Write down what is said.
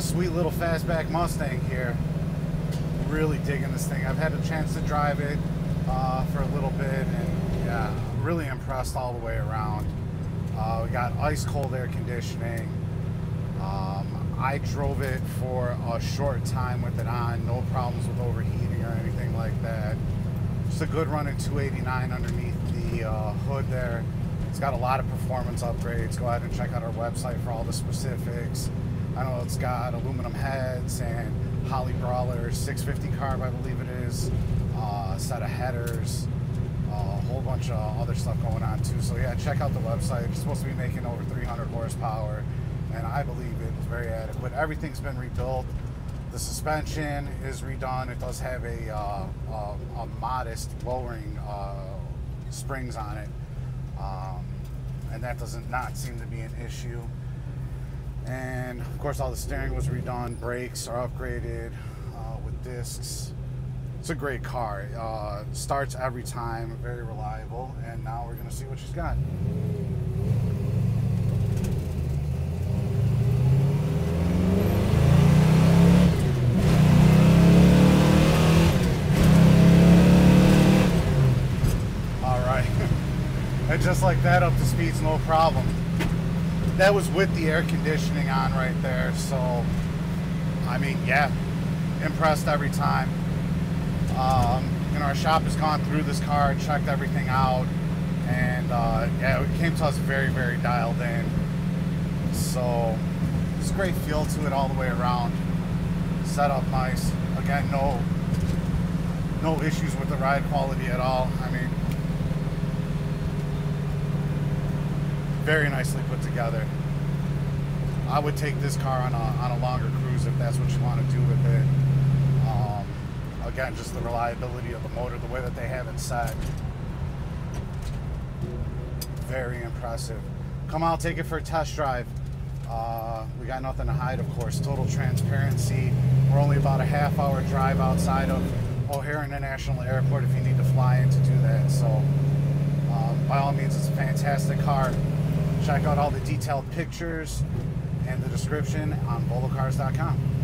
a sweet little fastback Mustang here. Really digging this thing. I've had a chance to drive it uh, for a little bit, and yeah, really impressed all the way around. Uh, we got ice cold air conditioning. Um, I drove it for a short time with it on, no problems with overheating or anything like that. Just a good run at 289 underneath the uh, hood there. It's got a lot of performance upgrades. Go ahead and check out our website for all the specifics. I know it's got aluminum heads and Holley Brawler 650 carb, I believe it is, uh, set of headers, uh, a whole bunch of other stuff going on too. So yeah, check out the website. It's supposed to be making over 300 horsepower, and I believe it is very adequate. Everything's been rebuilt. The suspension is redone. It does have a, uh, a, a modest lowering uh, springs on it, um, and that doesn't not seem to be an issue. And of course, all the steering was redone. Brakes are upgraded uh, with discs. It's a great car. Uh, starts every time, very reliable. And now we're gonna see what she's got. All right. Just like that, up to speed's no problem that was with the air conditioning on right there. So, I mean, yeah, impressed every time. Um, you know, our shop has gone through this car, checked everything out, and uh, yeah, it came to us very, very dialed in. So, it's great feel to it all the way around. Set up nice. Again, no, no issues with the ride quality at all. I mean, very nicely put together. I would take this car on a, on a longer cruise if that's what you want to do with it. Um, again, just the reliability of the motor, the way that they have it set. Very impressive. Come out, take it for a test drive. Uh, we got nothing to hide, of course. Total transparency. We're only about a half hour drive outside of O'Hare International Airport if you need to fly in to do that. So, um, by all means, it's a fantastic car. Check out all the detailed pictures and the description on volocars.com.